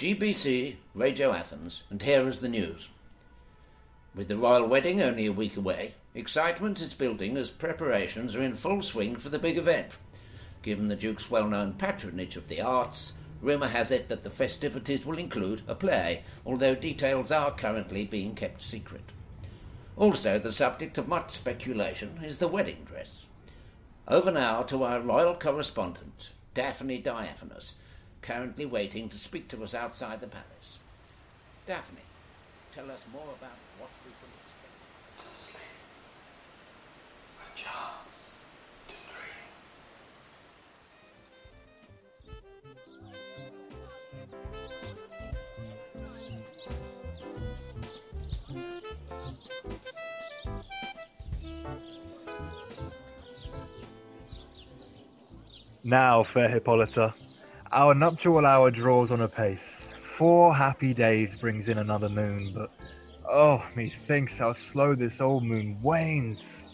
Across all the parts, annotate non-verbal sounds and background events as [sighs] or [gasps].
GBC Radio Athens, and here is the news. With the royal wedding only a week away, excitement is building as preparations are in full swing for the big event. Given the Duke's well known patronage of the arts, rumour has it that the festivities will include a play, although details are currently being kept secret. Also, the subject of much speculation is the wedding dress. Over now to our royal correspondent, Daphne Diaphanous, currently waiting to speak to us outside the palace. Daphne, tell us more about what we can expect. A chance to dream. Now, fair Hippolyta, our nuptial hour draws on apace. Four happy days brings in another moon, but oh, methinks how slow this old moon wanes.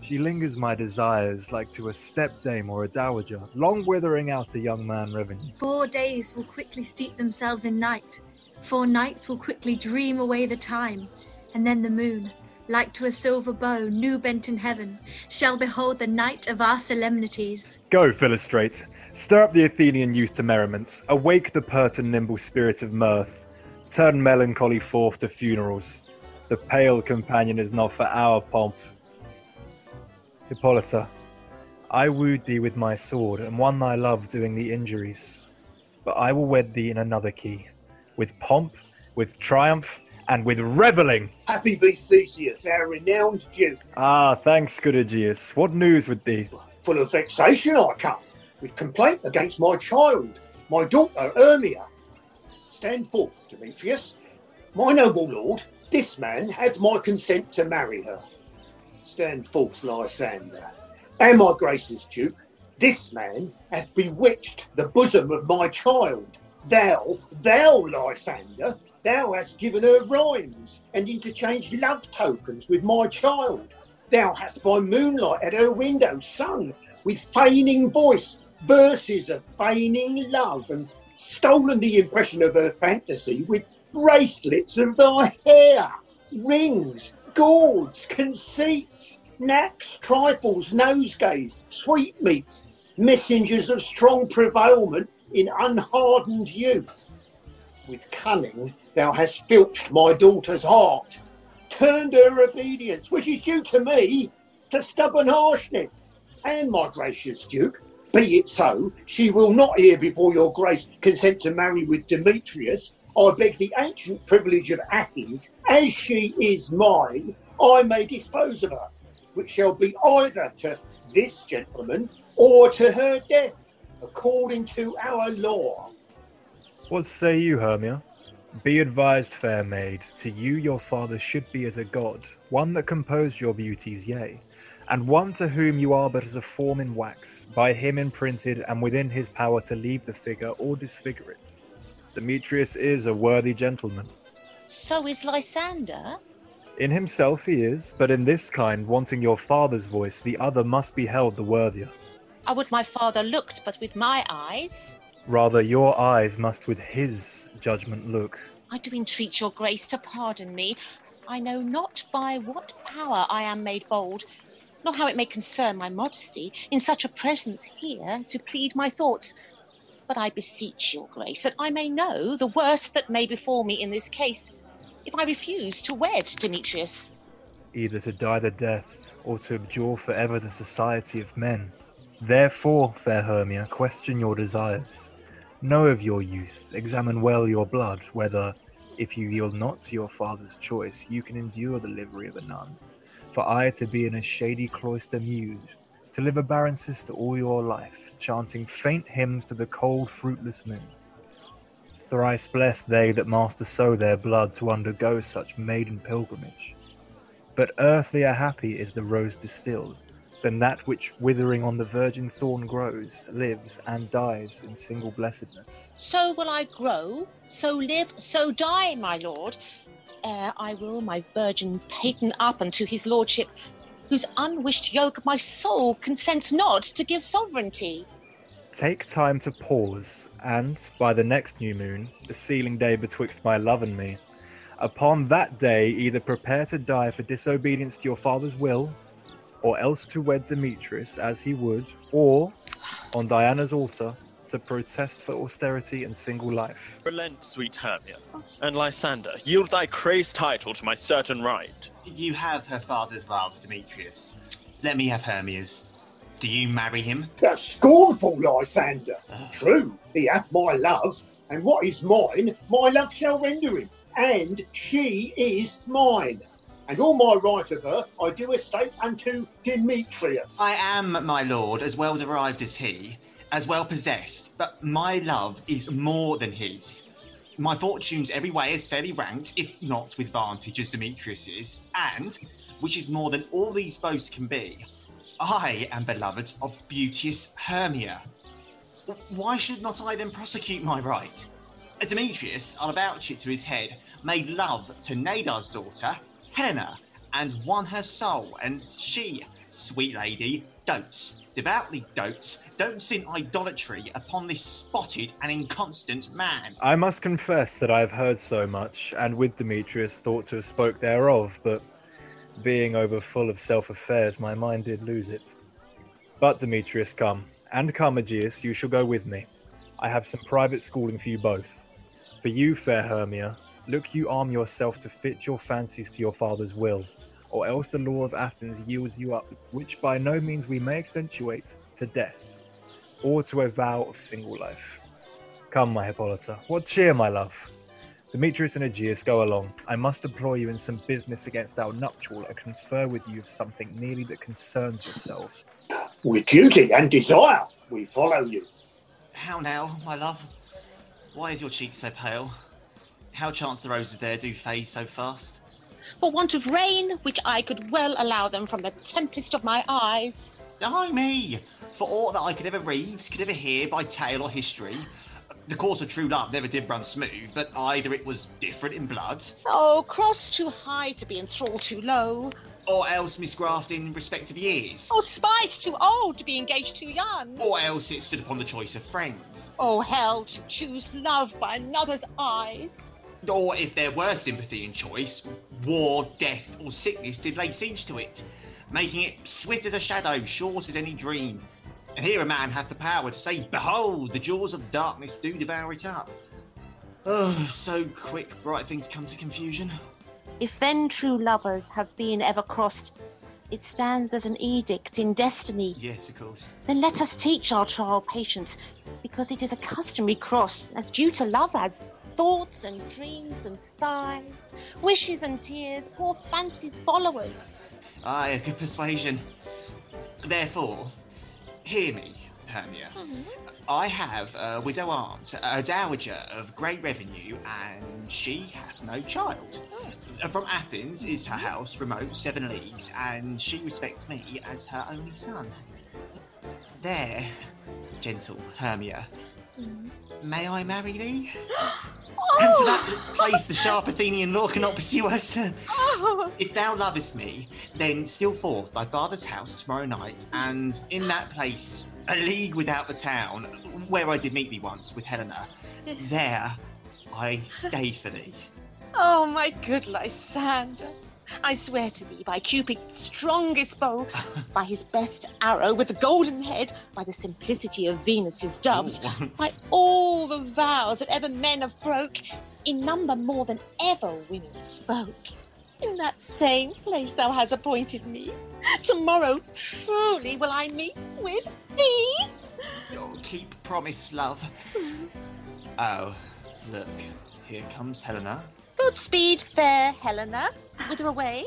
She lingers my desires like to a stepdame or a dowager, long withering out a young man revenue. Four days will quickly steep themselves in night. Four nights will quickly dream away the time. And then the moon, like to a silver bow new bent in heaven, shall behold the night of our solemnities. Go, Philostrate, stir up the Athenian youth to merriments, awake the pert and nimble spirit of mirth, turn melancholy forth to funerals. The pale companion is not for our pomp. Hippolyta, I wooed thee with my sword and won thy love doing thee injuries. But I will wed thee in another key, with pomp, with triumph, and with revelling. Happy be Theseus, our renowned duke. Ah, thanks, good Egeus. What news with thee? Full of vexation I come, with complaint against my child, my daughter Hermia. Stand forth, Demetrius. My noble lord, this man hath my consent to marry her. Stand forth, Lysander. And my gracious duke, this man hath bewitched the bosom of my child. Thou, thou, Lysander, thou hast given her rhymes and interchanged love tokens with my child. Thou hast by moonlight at her window sung with feigning voice verses of feigning love and stolen the impression of her fantasy with bracelets of thy hair, rings, gauds, conceits, knacks, trifles, nosegays, sweetmeats, messengers of strong prevailment in unhardened youth. With cunning thou hast filched my daughter's heart, turned her obedience, which is due to me, to stubborn harshness. And, my gracious Duke, be it so, she will not here before your grace consent to marry with Demetrius. I beg the ancient privilege of Athens, as she is mine, I may dispose of her, which shall be either to this gentleman or to her death, according to our law. What say you, Hermia? Be advised, fair maid, to you your father should be as a god, one that composed your beauties, yea, and one to whom you are but as a form in wax, by him imprinted and within his power to leave the figure or disfigure it. Demetrius is a worthy gentleman. So is Lysander? In himself he is, but in this kind, wanting your father's voice, the other must be held the worthier. I would my father looked but with my eyes. Rather, your eyes must with his judgment look. I do entreat your grace to pardon me. I know not by what power I am made bold, nor how it may concern my modesty in such a presence here to plead my thoughts. But I beseech your grace that I may know the worst that may befall me in this case, if I refuse to wed Demetrius. Either to die the death, or to abjure forever the society of men. Therefore, fair Hermia, question your desires. Know of your youth, examine well your blood, whether, if you yield not to your father's choice, you can endure the livery of a nun. For I to be in a shady cloister mewed, to live a barren sister all your life, chanting faint hymns to the cold, fruitless moon. Thrice blessed they that master so their blood to undergo such maiden pilgrimage. But earthlier happy is the rose distilled, than that which withering on the virgin thorn grows, lives, and dies in single blessedness. So will I grow, so live, so die, my lord, ere I will my virgin patent up unto his lordship, whose unwished yoke my soul consents not to give sovereignty. Take time to pause, and by the next new moon, the sealing day betwixt my love and me, upon that day either prepare to die for disobedience to your father's will, or else to wed Demetrius as he would, or on Diana's altar to protest for austerity and single life. Relent, sweet Hermia, and Lysander, yield thy crazed title to my certain right. You have her father's love, Demetrius. Let me have Hermia's. Do you marry him? That's scornful, Lysander. Ah. True, he hath my love, and what is mine, my love shall render him. And she is mine. And all my right of her I do estate unto Demetrius. I am, my lord, as well derived as he, as well possessed, but my love is more than his. My fortunes every way is fairly ranked, if not with vantage as Demetrius's, and, which is more than all these boasts can be, I am beloved of beauteous Hermia. Why should not I then prosecute my right? Demetrius, I'll avouch it to his head, made love to Nedar's daughter, Helena, and won her soul, and she, sweet lady, dotes, devoutly dotes, dotes in idolatry upon this spotted and inconstant man. I must confess that I have heard so much, and with Demetrius thought to have spoke thereof, but being over full of self affairs, my mind did lose it. But Demetrius, come, and come, you shall go with me. I have some private schooling for you both. For you, fair Hermia, look you arm yourself to fit your fancies to your father's will, or else the law of Athens yields you up, which by no means we may accentuate, to death, or to a vow of single life. Come, my Hippolyta, what cheer, my love? Demetrius and Egeus, go along. I must employ you in some business against our nuptial and confer with you of something nearly that concerns yourselves. With duty and desire, we follow you. How now, my love? Why is your cheek so pale? How chance the roses there do fade so fast? For want of rain, which I could well allow them from the tempest of my eyes. Ay me! For aught that I could ever read, could ever hear by tale or history, the course of true love never did run smooth, but either it was different in blood, Oh, cross too high to be enthralled too low. or else misgraft in respect of years, Or spite too old to be engaged too young. or else it stood upon the choice of friends. Oh, hell to choose love by another's eyes. Or if there were sympathy and choice, war, death, or sickness did lay siege to it, making it swift as a shadow, short as any dream. And here a man hath the power to say, Behold, the jaws of darkness do devour it up. Oh, so quick bright things come to confusion. If then true lovers have been ever crossed, it stands as an edict in destiny. Yes, of course. Then let us teach our child patience, because it is a customary cross, as due to love as thoughts and dreams and sighs, wishes and tears, poor fancy's followers. Aye, a good persuasion. Therefore, hear me, Hermia. I have a widow aunt, a dowager of great revenue, and she hath no child. Uh, From Athens is her house, remote seven leagues, and she respects me as her only son. There, gentle Hermia, may I marry thee? [gasps] [gasps] [gasps] And to that oh. place the sharp Athenian law cannot pursue us. Oh, If thou lovest me, then steal forth thy father's house tomorrow night, and in that place, a league without the town, where I did meet thee once with Helena, there I stay for thee. oh, my good Lysander. I swear to thee by Cupid's strongest bow, [laughs] by his best arrow with the golden head, by the simplicity of Venus's doves, [laughs] by all the vows that ever men have broke, in number more than ever women spoke. In that same place thou hast appointed me, tomorrow truly will I meet with thee. Oh, keep promise, love. [laughs] Oh, look, here comes Helena. Godspeed, fair Helena. Whither away?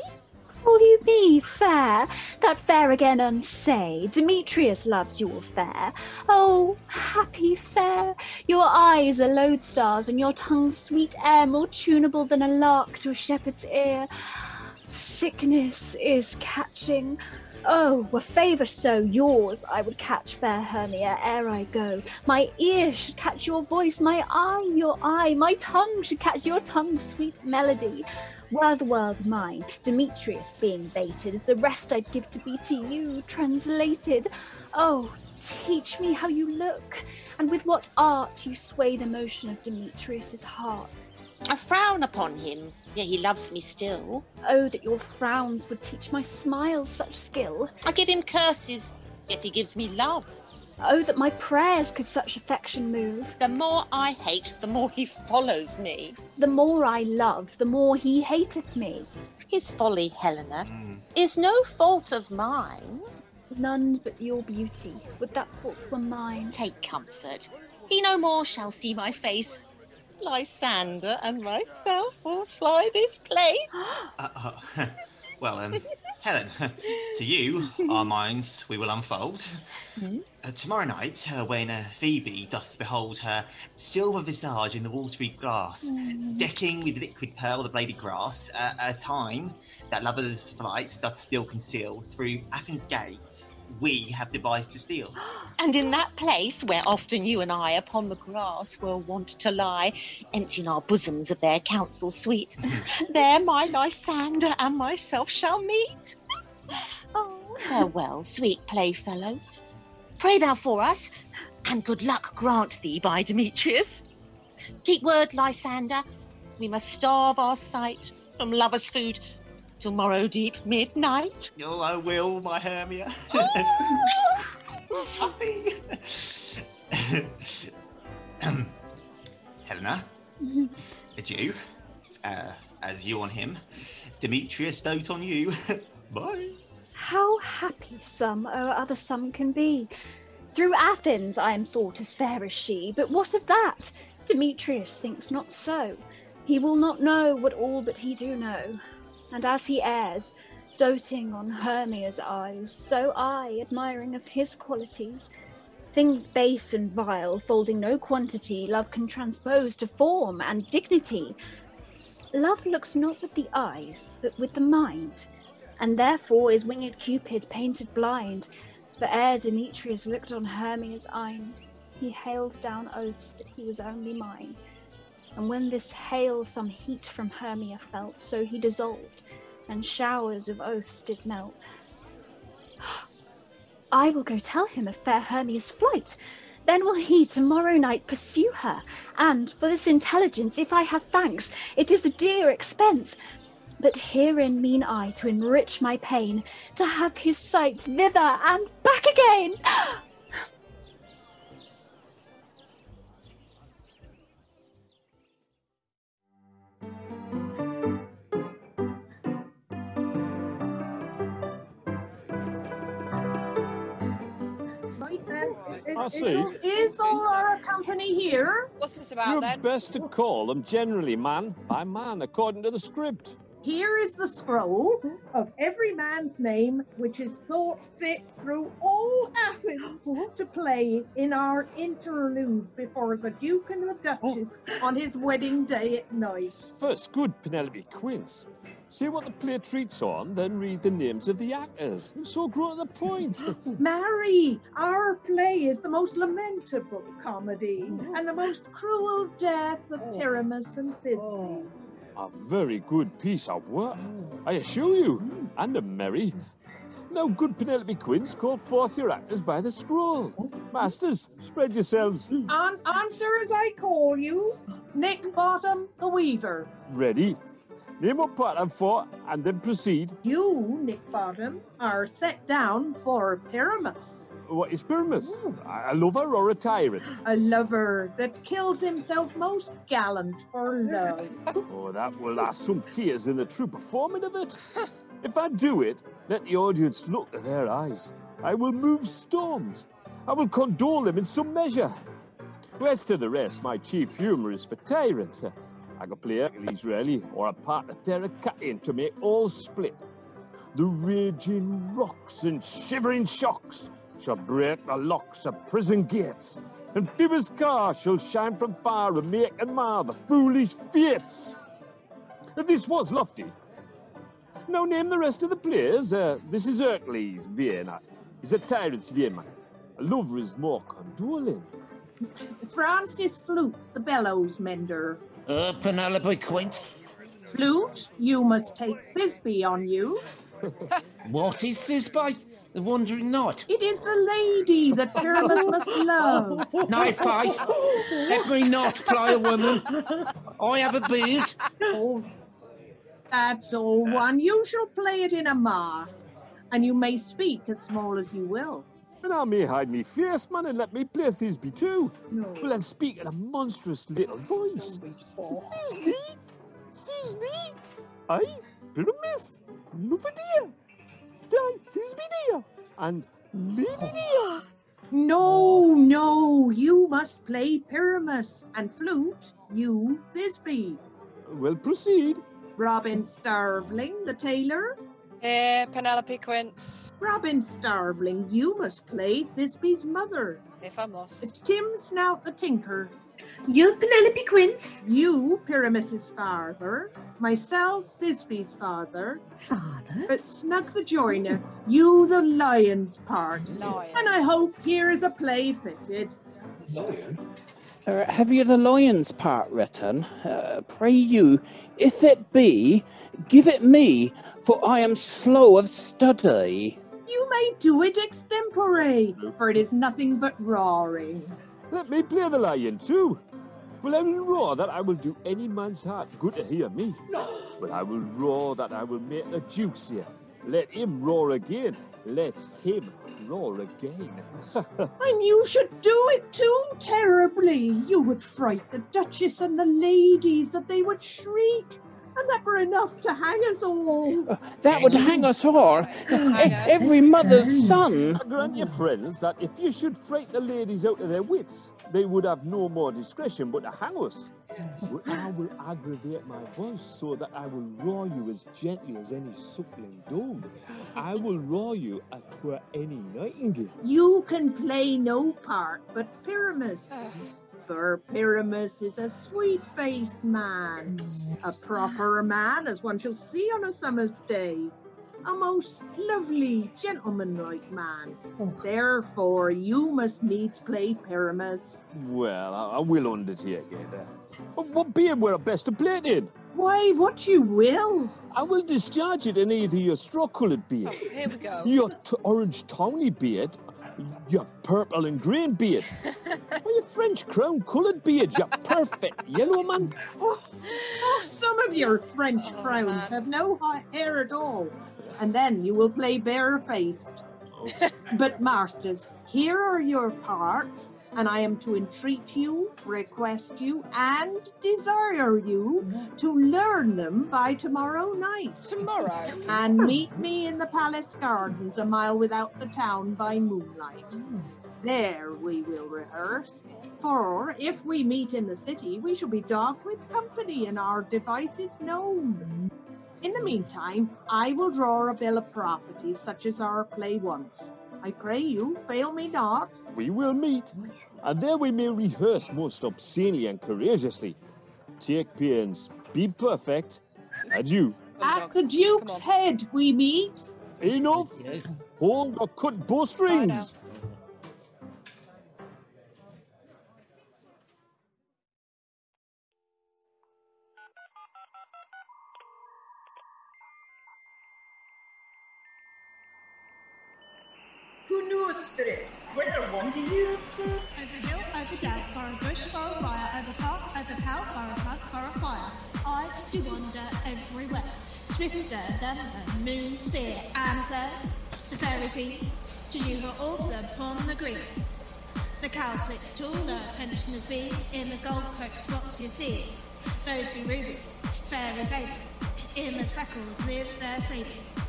Call you be fair? That fair again unsay. Demetrius loves your fair. Oh, happy fair! Your eyes are lodestars, and your tongue's sweet air more tunable than a lark to a shepherd's ear. Sickness is catching. Oh, were favour so yours, I would catch fair Hermia ere I go. My ear should catch your voice, my eye your eye, my tongue should catch your tongue's sweet melody. Were the world mine, Demetrius being baited, the rest I'd give to be to you translated. Oh, teach me how you look, and with what art you sway the motion of Demetrius's heart. I frown upon him, yet he loves me still. Oh, that your frowns would teach my smiles such skill. I give him curses, yet he gives me love. Oh, that my prayers could such affection move. The more I hate, the more he follows me. The more I love, the more he hateth me. His folly, Helena, hmm. is no fault of mine. None but your beauty, would that fault were mine. Take comfort. He no more shall see my face. Lysander and myself will fly this place. [gasps] Uh, uh, [laughs] well, um, Helen, [laughs] to you, our minds we will unfold. Hmm? Uh, tomorrow night, uh, when uh, Phoebe doth behold her silver visage in the watery glass, decking with liquid pearl the bladed grass, uh, a time that lovers' flights doth still conceal, through Athens' gates we have devised to steal. And in that place where often you and I upon the grass were wont to lie, emptying our bosoms of their counsel sweet, [laughs] there my Lysander and myself shall meet. Oh, Farewell, sweet playfellow. Pray thou for us, and good luck grant thee by Demetrius. Keep word, Lysander. We must starve our sight from lovers' food till morrow deep midnight. Oh, I will, my Hermia. Puppy. [laughs] um, [laughs] Helena, adieu. Uh, as you on him, Demetrius dote on you. [laughs] Bye. how happy some or other some can be. Through Athens I am thought as fair as she, but what of that? Demetrius thinks not so. He will not know what all but he do know. And as he errs, doting on Hermia's eyes, so I, admiring of his qualities, things base and vile, folding no quantity, love can transpose to form and dignity. Love looks not with the eyes, but with the mind, and therefore is winged Cupid painted blind. For ere Demetrius looked on Hermia's eyne, he hailed down oaths that he was only mine. And when this hail some heat from Hermia felt, so he dissolved, and showers of oaths did melt. [gasps] I will go tell him of fair Hermia's flight. Then will he tomorrow night pursue her. And for this intelligence, if I have thanks, it is a dear expense. But herein mean I to enrich my pain, to have his sight thither and back again. [gasps] Ah! I is- see. Is all our company here? What's this about You're best to call them generally man by man, according to the script. Here is the scroll of every man's name, which is thought fit through all Athens to play in our interlude before the Duke and the oh. Duchess on his wedding day at night. First, good Penelope Quince. See what the play treats on, then read the names of the actors. So grow to the point. [laughs] Mary, our play is the most lamentable comedy mm-hmm. and the most cruel death of oh. Pyramus and Thisbe. Oh. A very good piece of work, mm. I assure you, mm. and a merry. Mm. Now, good Penelope Quince, call forth your actors by the scroll. Oh. Masters, spread yourselves. An- answer as I call you, Nick Bottom the Weaver. Ready? Name what part I'm for, and then proceed. You, Nick Bottom, are set down for Pyramus, What is Pyramus? A lover or a tyrant? a lover that kills himself most gallant for love. [laughs] Oh, that will last some tears in the true performing of it. [laughs] If I do it, let the audience look to their eyes. I will move storms. I will condole them in some measure. As to the rest, my chief humour is for tyrant. I could play Hercules really, or a part of Terracotta to make all split. The raging rocks and shivering shocks shall break the locks of prison gates, and Phoebus' car shall shine from far and make and mar the foolish fates. This was lofty, Now name the rest of the players. Uh, this is Hercules, Vienna. He's a tyrant's Vienna. A lover is more condoling. Francis Flute, the bellows mender. Uh, Penelope Quince. Flute, you must take Thisbe on you. [laughs] What is Thisbe? The Wandering Knight? It is the lady that Pyramus [laughs] must love. No, Faith. Let me not play a woman. I have a beard. Oh, that's all one. You shall play it in a mask, and you may speak as small as you will. And I may hide me face, man, and let me play Thisbe too. No. Well, and speak in a monstrous little voice. Thisbe, Thisbe, I, Pyramus, Lufadia, Di Thisbe dear, and Lady dear. No, no, you must play Pyramus, and Flute, you Thisbe. Well, proceed. Robin Starveling, the tailor. Here, Penelope Quince, Robin Starveling, you must play Thisbe's mother. if I must. Tim Snout, the tinker. You, Penelope Quince. You, Pyramus's father. Myself, Thisbe's father. Father? But Snug the joiner, you the lion's part. Lion. And I hope here is a play fitted. Lion? Uh, have you the lion's part written? Uh, pray you, if it be, give it me, for I am slow of study. You may do it extempore, for it is nothing but roaring. Let me play the lion too. Well, I will roar that I will do any man's heart good to hear me. [gasps] But I will roar that I will make a juice here. Let him roar again. Let him roar again. [laughs] And you should do it too terribly. You would fright the Duchess and the ladies that they would shriek. And that were enough to hang us all. [laughs] Uh, that would hang us all. [laughs] Hang us. Every mother's son. I grant you, friends, that if you should fright the ladies out of their wits, they would have no more discretion but to hang us. But I will aggravate my voice so that I will roar you as gently as any suckling dove. I will roar you at were any nightingale. You can play no part but Pyramus. For Pyramus is a sweet faced man, a proper man as one shall see on a summer's day, a most lovely gentlemanlike man. Therefore, you must needs play Pyramus. Well, I, I will undertake it. Uh, what beard were best to play it in? Why, what you will. I will discharge it in either your straw-coloured beard, Here we go. your t- orange tawny beard, your purple and green beard, [laughs] or your French crown-coloured beard, you perfect yellow man. Oh, oh, some of your French Oh, crowns man. have no hair at all. And then you will play barefaced. [laughs] But, masters, here are your parts, and I am to entreat you, request you, and desire you to learn them by tomorrow night. Tomorrow. [laughs] And meet me in the palace gardens a mile without the town by moonlight. Hmm. There we will rehearse. For if we meet in the city, we shall be dogged with company and our devices known. In the meantime, I will draw a bill of properties such as our play wants. I pray you, fail me not. We will meet, and there we may rehearse most obscenely and courageously. Take pains, be perfect. Adieu. At the Duke's head we meet. Enough. Hold or cut bowstrings. Spirit? Whether to you? Over hill, over dale, for a bush, for a briar, over park, over pow, for a flood, for a fire. I do wander everywhere, swifter than the moon sphere, so the fairy queen to you her altar upon the green. The cowslips taller, pensioners be in the gold coat spots you see. Those be rubies, fairy favors, in the freckles live their savings.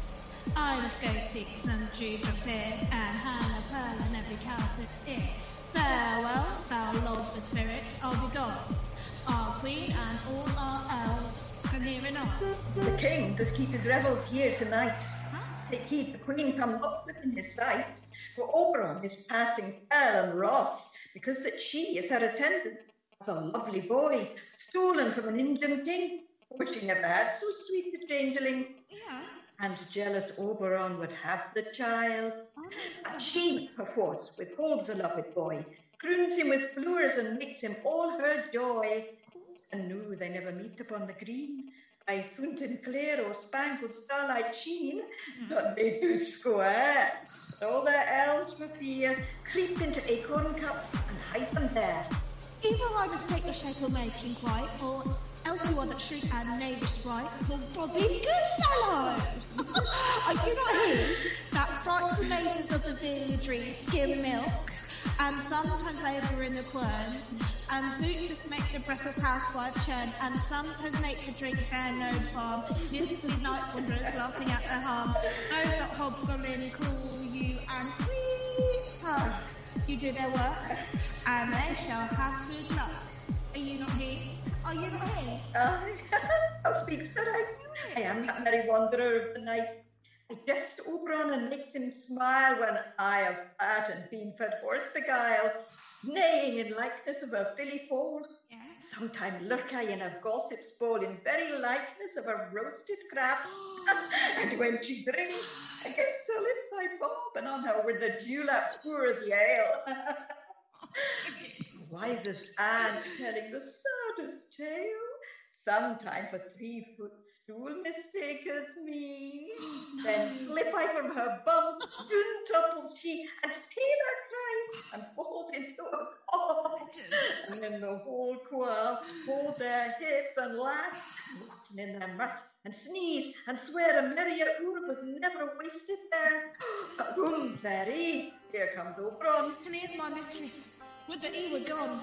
I must go seek some dewdrops here and hang a pearl in every cowslip's ear. Farewell, thou for spirit, I'll be gone. Our queen and all our elves come here and on. The king does keep his revels here tonight. Take heed the queen come not within his sight. For Oberon is passing pale and wroth, because that she is her attendant as a lovely boy, stolen from an Indian king, for she never had so sweet a changeling. And jealous Oberon would have the child. Ah. And she, perforce, withholds the loved boy, croons him with flowers and makes him all her joy. And no, they never meet upon the green, by fountain clear or spangled starlight sheen, but they do square. All their elves for fear creep into acorn cups and hide them there. Either I mistake the shape of making quite, or else you are that shrewd and knavish sprite called Robin Goodfellow. [laughs] are you not he that frights the maidens of the villagery, skim milk, and sometimes labour in the quern, and bootless make the breathless housewife churn, and sometimes make the drink bear no balm, misty night wanderers laughing at their harm, those that hobgoblin call you and sweetheart, you do their work, and they shall have good luck. Are you? Um, Aye, [laughs] I'll speak to I. I am that merry wanderer of the night. I jest Oberon and makes him smile when I of fat and bean-fed horse beguile, neighing in likeness of a filly foal. Sometime lurk I in a gossip's bowl in very likeness of a roasted crab. [laughs] and when she drinks, against her lips I bob, and on her with the dewlap pour the ale. [laughs] Oh, Wisest aunt telling the saddest tale. Sometime for three foot stool mistaketh me. [gasps] Oh, then slip I from her bum, soon topples she, and Taylor cries and falls into a cough. And then the whole choir hold their heads and laugh, and Latin in their mouth, and sneeze, and swear a merrier oor was never wasted there. [gasps] Boom, fairy, here comes Oberon. And here's my mistress. Would that he were gone.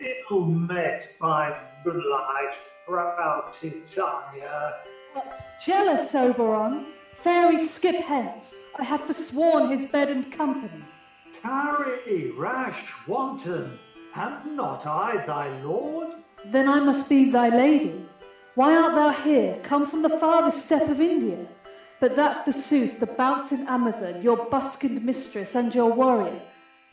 Ill met by moonlight, proud Titania. But jealous Oberon, fairy skip hence. I have forsworn his bed and company. Tarry, rash wanton, am not I thy lord? Then I must be thy lady. Why art thou here, come from the farthest step of India? But that forsooth the bouncing Amazon, your buskined mistress and your warrior,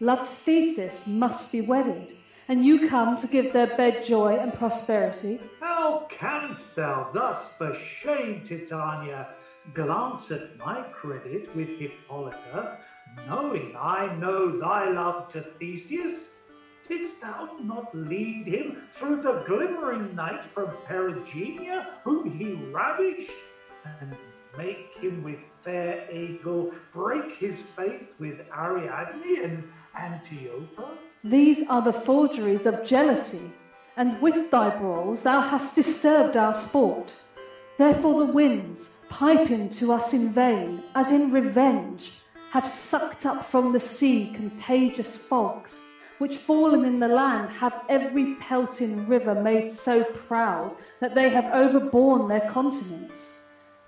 loved Theseus, must be wedded, and you come to give their bed joy and prosperity. How canst thou thus for shame, Titania, glance at my credit with Hippolyta, knowing I know thy love to Theseus? Didst thou not lead him through the glimmering night from Perigenia, whom he ravished, and make him with fair Eagle break his faith with Ariadne and Antiopa? These are the forgeries of jealousy, and with thy brawls thou hast disturbed our sport. Therefore the winds, piping to us in vain, as in revenge, have sucked up from the sea contagious fogs, which fallen in the land have every pelting river made so proud that they have overborne their continents.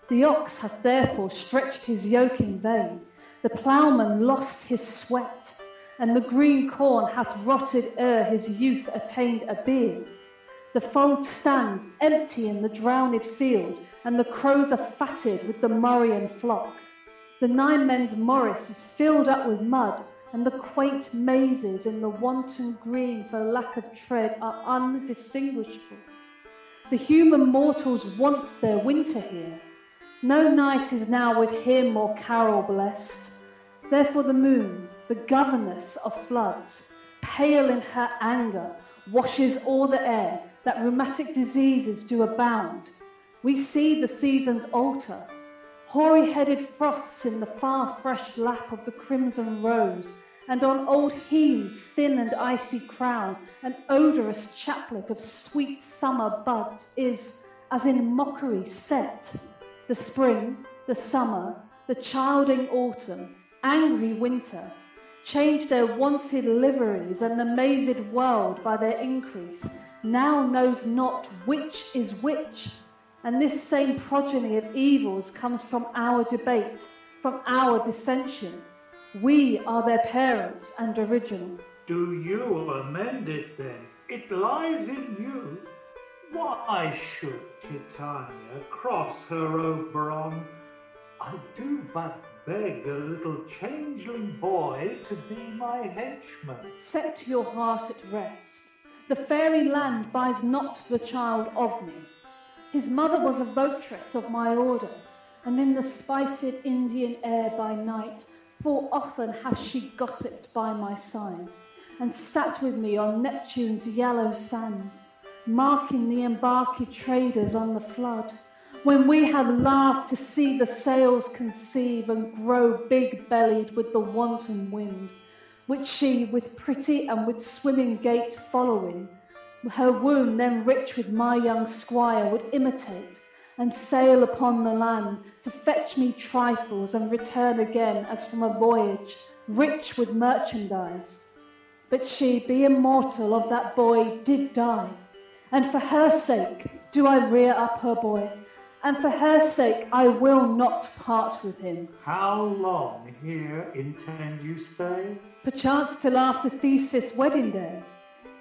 The ox hath therefore stretched his yoke in vain, the ploughman lost his sweat, and the green corn hath rotted ere his youth attained a beard. The fold stands empty in the drowned field, and the crows are fatted with the Murrian flock. The nine men's morris is filled up with mud, and the quaint mazes in the wanton green for lack of tread are undistinguishable. The human mortals want their winter here. No night is now with him or carol blessed. Therefore the moon, the governess of floods, pale in her anger, washes all the air, that rheumatic diseases do abound. We see the seasons alter, hoary headed frosts in the far fresh lap of the crimson rose, and on old Helen's thin and icy crown, an odorous chaplet of sweet summer buds is, as in mockery, set. The spring, the summer, the childing autumn, angry winter, change their wonted liveries, and the mazed world by their increase now knows not which is which. And this same progeny of evils comes from our debate, from our dissension. We are their parents and original. Do you amend it then? It lies in you. Why should Titania cross her Oberon? I do but beg a little changeling boy to be my henchman. Set your heart at rest. The fairy land buys not the child of me. His mother was a votress of my order, and in the spiced Indian air by night, full often hath she gossiped by my side, and sat with me on Neptune's yellow sands, marking the embarked traders on the flood, when we had laughed to see the sails conceive and grow big bellied with the wanton wind, which she with pretty and with swimming gait following, her womb then rich with my young squire would imitate, and sail upon the land to fetch me trifles and return again as from a voyage, rich with merchandise. But she, being mortal of that boy, did die, and for her sake do I rear up her boy, and for her sake I will not part with him. How long here intend you stay? Perchance till after Theseus' wedding day.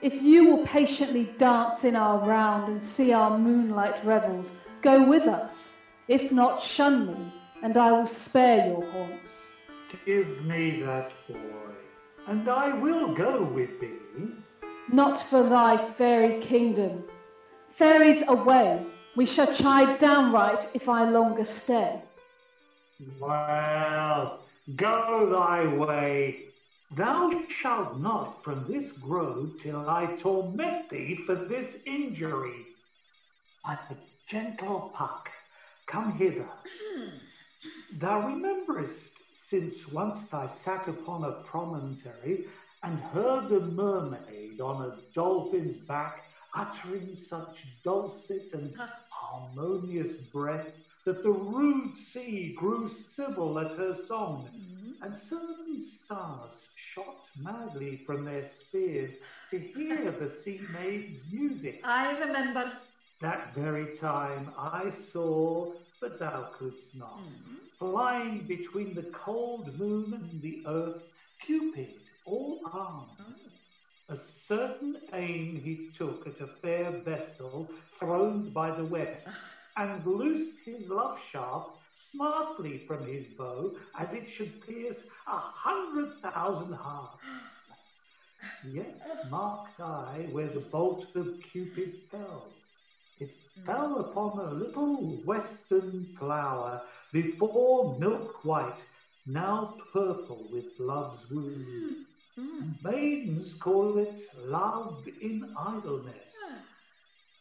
If you will patiently dance in our round and see our moonlight revels, go with us. If not, shun me, and I will spare your haunts. Give me that boy, and I will go with thee. Not for thy fairy kingdom. Fairies away, we shall chide downright if I longer stay. Well, go thy way. Thou shalt not from this grove till I torment thee for this injury. But the gentle Puck, come hither. Thou rememberest since once I sat upon a promontory and heard a mermaid on a dolphin's back uttering such dulcet and harmonious breath that the rude sea grew civil at her song, mm-hmm. and certain stars shot madly from their spheres to hear the sea maid's music. I remember. That very time I saw, but thou couldst not, mm-hmm. flying between the cold moon and the earth, Cupid, all armed. Mm-hmm. A certain aim he took at a fair vessel throned by the west, and loosed his love shaft smartly from his bow, as it should pierce a hundred thousand hearts. Yet marked I where the bolt of Cupid fell. It fell upon a little western flower, before milk white, now purple with love's wound. Mm. Maidens call it love in idleness. Ah.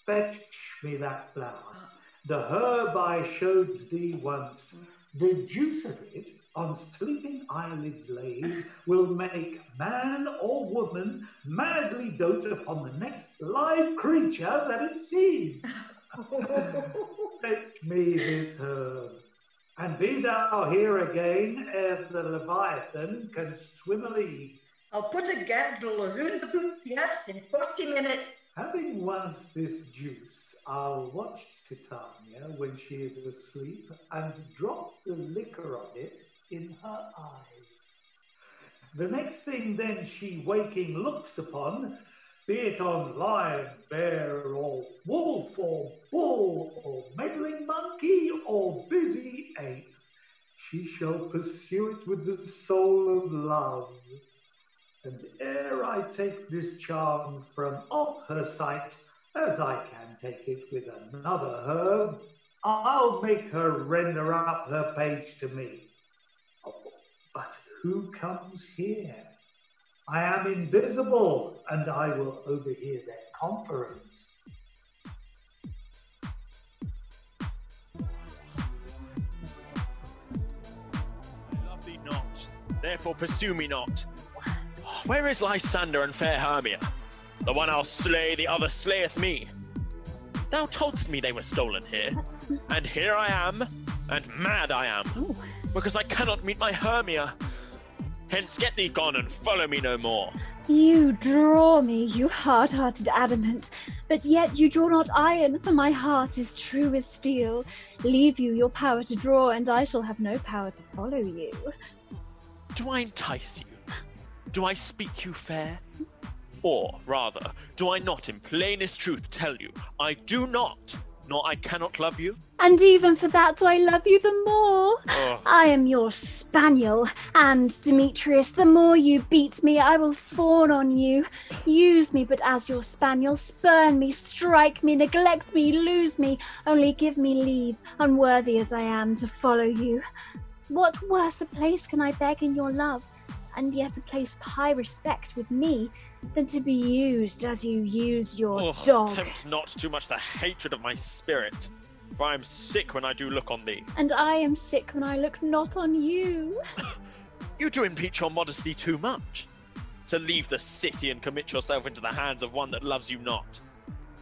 Fetch me that flower, ah. the herb I showed thee once. Mm. The juice of it, on sleeping eyelids laid, will make man or woman madly dote upon the next live creature that it sees. [laughs] [laughs] Fetch me this herb, and be thou here again ere the Leviathan can swim a league. I'll put a girdle around the boots, yes, in 40 minutes. Having once this juice, I'll watch Titania when she is asleep and drop the liquor of it in her eyes. The next thing then she waking looks upon, be it on lion, bear, or wolf, or bull, or meddling monkey, or busy ape, she shall pursue it with the soul of love. And ere I take this charm from off her sight, as I can take it with another herb, I'll make her render up her page to me. Oh, but who comes here? I am invisible, and I will overhear their conference. I love thee not, therefore pursue me not. Where is Lysander and fair Hermia? The one I'll slay, the other slayeth me. Thou toldst me they were stolen here, and here I am, and mad I am, because I cannot meet my Hermia. Hence, get thee gone and follow me no more. You draw me, you hard hearted adamant, but yet you draw not iron, for my heart is true as steel. Leave you your power to draw, and I shall have no power to follow you. Do I entice you? Do I speak you fair? Or, rather, do I not in plainest truth tell you, I do not? nor I cannot love you? And even for that do I love you the more. Oh. I am your spaniel, and Demetrius, the more you beat me, I will fawn on you. Use me but as your spaniel, spurn me, strike me, neglect me, lose me, only give me leave, unworthy as I am, to follow you. What worse a place can I beg in your love, and yet a place of high respect with me, than to be used as you use your Oh, dog? tempt not too much the hatred of my spirit, for I am sick when I do look on thee. And I am sick when I look not on you. [laughs] You do impeach your modesty too much. To leave the city and commit yourself into the hands of one that loves you not.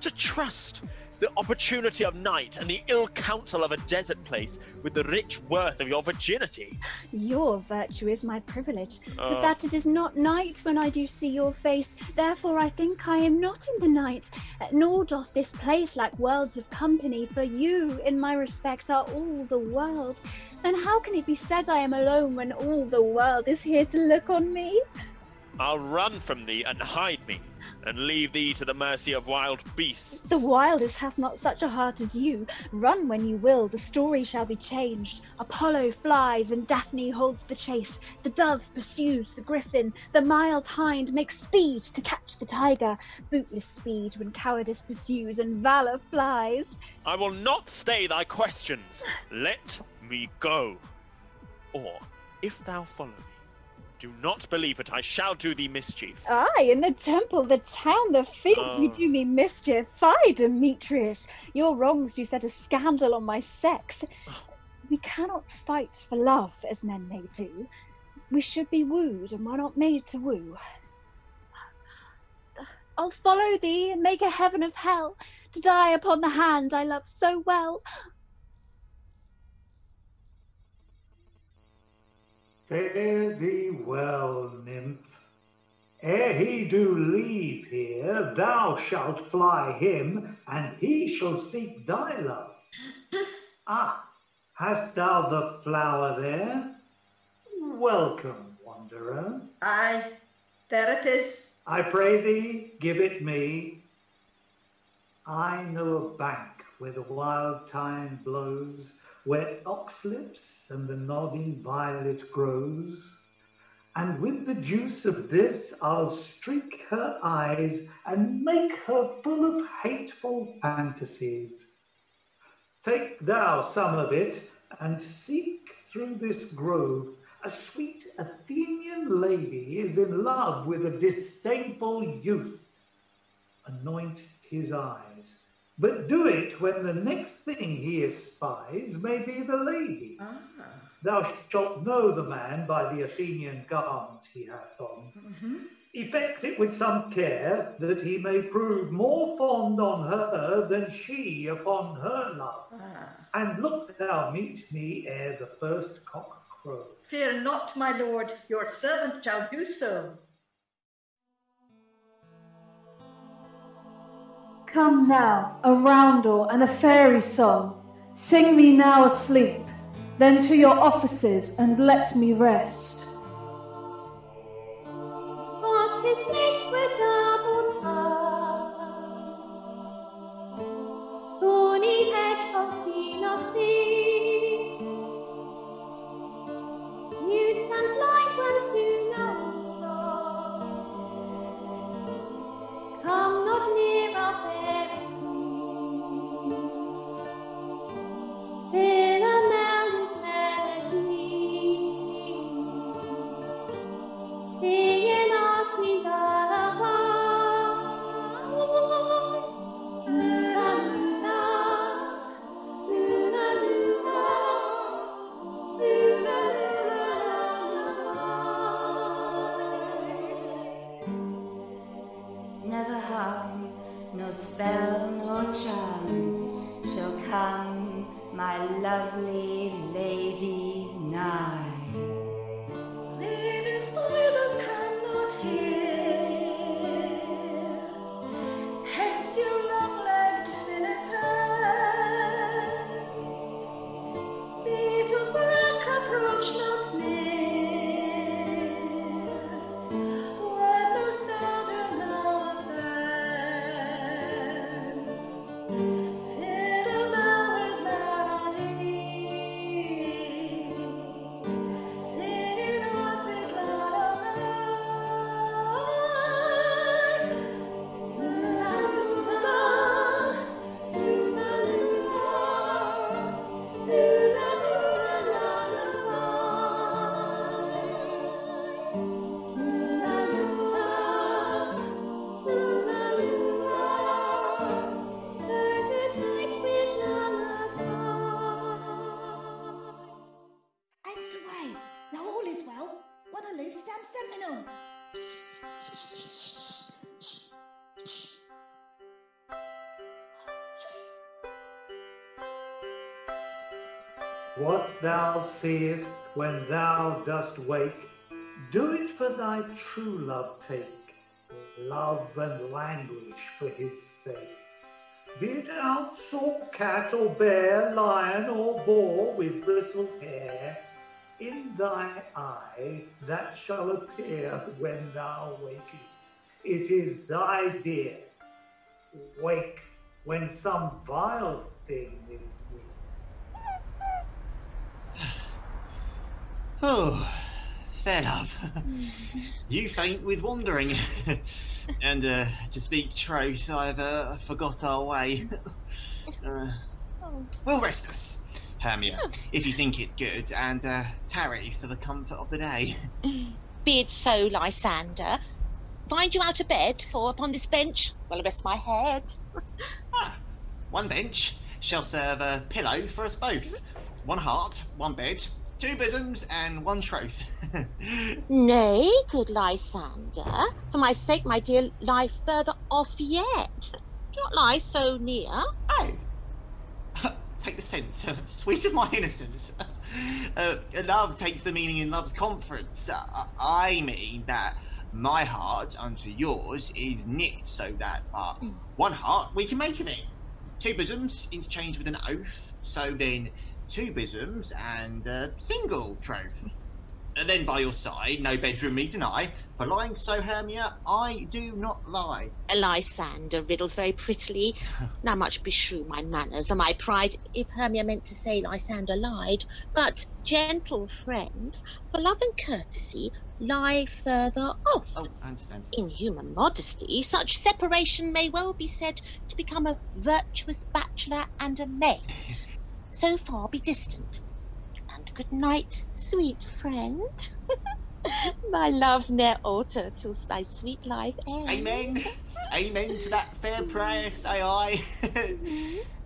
To trust the opportunity of night and the ill counsel of a desert place with the rich worth of your virginity. Your virtue is my privilege, Oh. but ah. that it is not night when I do see your face. Therefore, I think I am not in the night, nor doth this place lack worlds of company. For you, in my respect, are all the world. And how can it be said I am alone when all the world is here to look on me? I'll run from thee and hide me, and leave thee to the mercy of wild beasts. The wildest hath not such a heart as you. Run when you will, the story shall be changed. Apollo flies, and Daphne holds the chase. The dove pursues the griffin. The mild hind makes speed to catch the tiger. Bootless speed when cowardice pursues and valor flies. I will not stay thy questions. Let me go. Or, if thou follow me, do not believe it, I shall do thee mischief. Aye, in the temple, the town, the field, you Oh. do me mischief. Fie, Demetrius. Your wrongs do set a scandal on my sex. We cannot fight for love as men may do. We should be wooed, and we're not made to woo. I'll follow thee and make a heaven of hell to die upon the hand I love so well. Fare thee well, nymph. Ere he do leave here, thou shalt fly him, and he shall seek thy love. [laughs] ah, hast thou the flower there? Welcome, wanderer. Aye, there it is. I pray thee, give it me. I know a bank where the wild thyme blows, where oxlips and the nodding violet grows. And with the juice of this I'll streak her eyes and make her full of hateful fantasies. Take thou some of it and seek through this grove. A sweet Athenian lady is in love with a disdainful youth. Anoint his eyes, but do it when the next thing he espies may be the lady. Ah. Thou shalt know the man by the Athenian garments he hath on. Mm-hmm. Effects it with some care, that he may prove more fond on her than she upon her love. Ah. And look thou meet me ere the first cock crow. Fear not, my lord, your servant shall do so. Come now, a roundel and a fairy song. Sing me now asleep, then to your offices and let me rest. What thou seest when thou dost wake, do it for thy true love take. Love and languish for his sake. Be it ounce or cat or bear, lion or boar with bristled hair, in thy eye that shall appear when thou wakest. It is thy dear. Wake when some vile thing is Oh, fair love. [laughs] you faint with wandering. [laughs] and uh, to speak truth, I've uh, forgot our way. [laughs] uh, Well, rest us, Hermia, if you think it good, and uh, tarry for the comfort of the day. Be it so, Lysander. Find you out of bed, for upon this bench will I rest my head. One bench shall serve a pillow for us both. One heart, one bed, two bosoms, and one troth. [laughs] Nay, good Lysander, for my sake, my dear, lie further off yet. Do not lie so near. Oh, [laughs] take the sense, [laughs] sweet of my innocence. Uh, love takes the meaning in love's conference. Uh, I mean that my heart unto yours is knit so that uh, one heart we can make of it. Two bosoms interchange with an oath, so then two bosoms and a single troth. And then by your side, no bedroom me deny, for lying so, Hermia, I do not lie. Lysander riddles very prettily. [laughs] now much beshrew my manners and my pride if Hermia meant to say Lysander lied. But, gentle friend, for love and courtesy, lie further off. Oh, I understand. In human modesty, such separation may well be said to become a virtuous bachelor and a maid. [laughs] So far be distant. And good night, sweet friend. [laughs] My love ne'er alter till thy sweet life ends. Amen. Amen to that fair prayer, say I.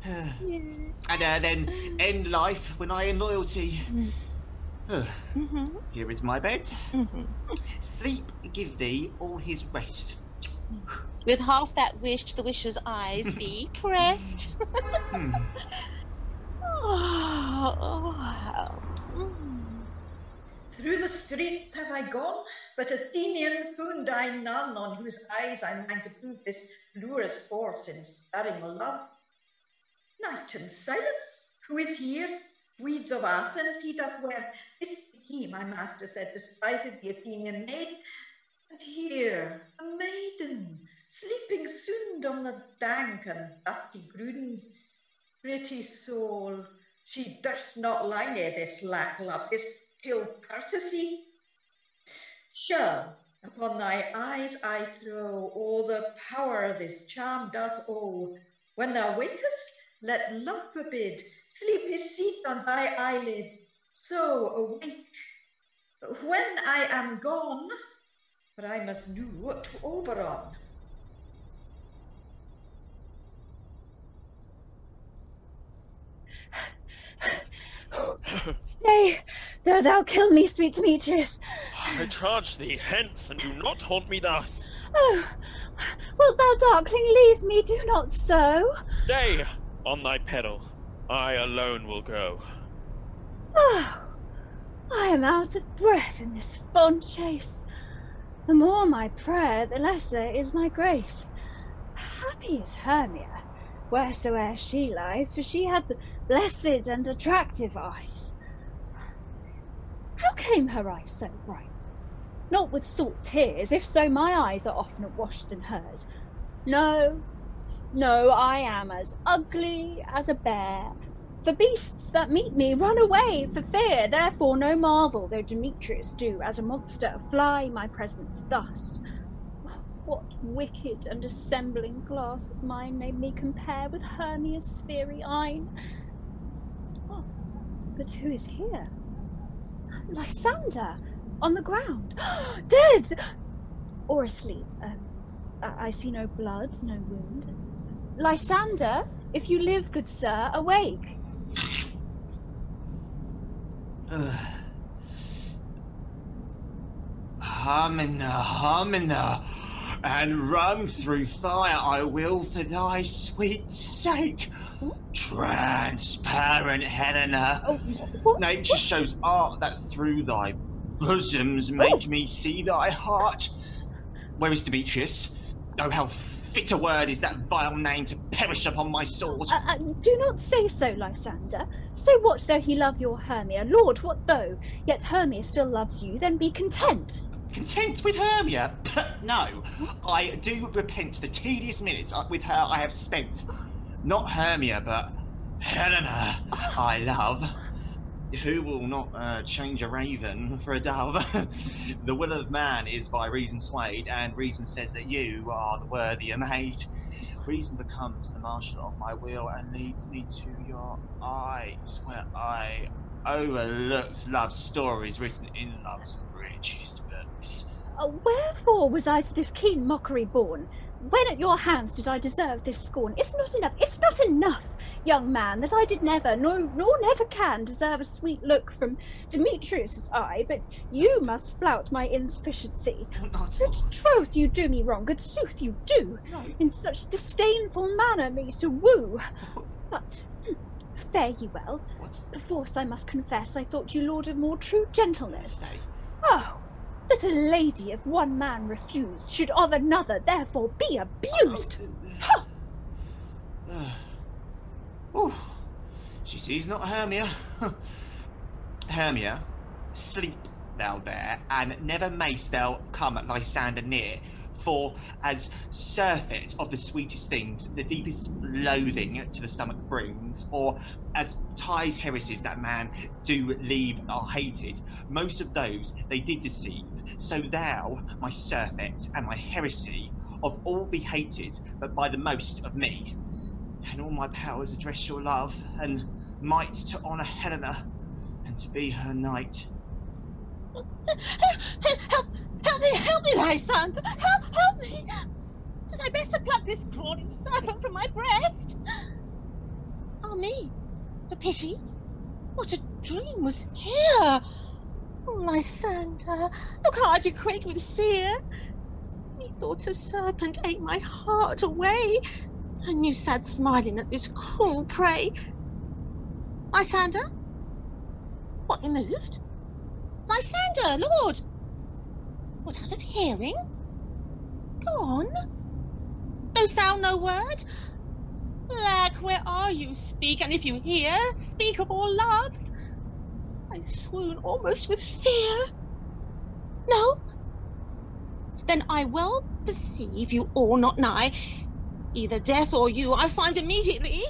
Mm-hmm. and uh, then end life when I end loyalty. Mm-hmm. Here is my bed. Mm-hmm. Sleep give thee all his rest. With half that wish, the wisher's eyes be [laughs] pressed. Hmm. Oh, Through the streets have I gone, but Athenian found I none on whose eyes I might approve this lurus force in stirring love. Night and silence, who is here? Weeds of Athens he doth wear. This is he, my master said, despised the Athenian maid. And here, a maiden, sleeping soon on the dank and dusty green. Pretty soul, she durst not lie near this lack love, this ill courtesy. Sure, upon thy eyes I throw all the power this charm doth owe. When thou wakest, let love forbid, sleep his seat on thy eyelid. So awake. When I am gone, but I must do what to Oberon. Stay! There thou kill me, sweet Demetrius. I charge thee, hence, and do not haunt me thus. Oh, wilt thou, darkling, leave me? Do not so. Stay on thy pedal. I alone will go. Oh, I am out of breath in this fond chase. The more my prayer, the lesser is my grace. Happy is Hermia, wheresoe'er she lies, for she hath blessed and attractive eyes. How came her eyes so bright? Not with salt tears, if so my eyes are oftener washed than hers. No, no, I am as ugly as a bear. For beasts that meet me run away for fear, therefore no marvel though Demetrius do, as a monster, fly my presence thus. What wicked and dissembling glass of mine made me compare with Hermia's fiery eyne? Oh, but who is here? Lysander, on the ground, [gasps] dead, or asleep. Um, I-, I see no blood, no wound. Lysander, if you live, good sir, awake. [sighs] Hamina, Hamina, and run through fire I will for thy sweet sake. Transparent Helena. Nature shows art that through thy bosoms make me see thy heart. Where is Demetrius? Oh, how fit a word is that vile name to perish upon my sword. Uh, uh, do not say so, Lysander. So what though he love your Hermia? Lord, what though? Yet Hermia still loves you, then be content. Content with Hermia? [coughs] no, I do repent the tedious minutes uh, with her I have spent. Not Hermia, but Helena, [laughs] I love. Who will not uh, change a raven for a dove? [laughs] the will of man is by reason swayed, and reason says that you are the worthier mate. Reason becomes the marshal of my will and leads me to your eyes, where I overlooked love stories written in love's books. Uh, wherefore was I to this keen mockery born? When at your hands did I deserve this scorn? It's not enough, it's not enough, young man, that I did never, no, nor never can, deserve a sweet look from Demetrius's eye, but you must flout my insufficiency. Good troth, you do me wrong, good sooth, you do, in such disdainful manner me to woo. [laughs] But fare ye well. Perforce I must confess, I thought you lord of more true gentleness. Oh, that a lady of one man refused should of another therefore be abused. Ha! [sighs] Ooh, she sees not Hermia. [laughs] Hermia, sleep thou there, and never mayst thou come Lysander near, for as surfeit of the sweetest things, the deepest loathing to the stomach brings, or as ties heresies that man do leave are hated, most of those they did deceive. So thou, my surfeit, and my heresy, of all be hated, but by the most of me. And all my powers address your love, and might to honour Helena, and to be her knight. Help! Help me! Help me, Lysander! Help! Help me! Did I better pluck this crawling serpent from my breast? Ah, me! The pity! What a dream was here! Oh, Lysander, look how I do quake with fear! Methought a serpent ate my heart away, and you sat smiling at this cruel prey. Lysander? What, you moved? Lysander, Lord! What, out of hearing? Gone? No sound, no word? Lack, where are you? Speak, and if you hear, speak of all loves. I swoon almost with fear. No? Then I well perceive you all not nigh. Either death or you I find immediately.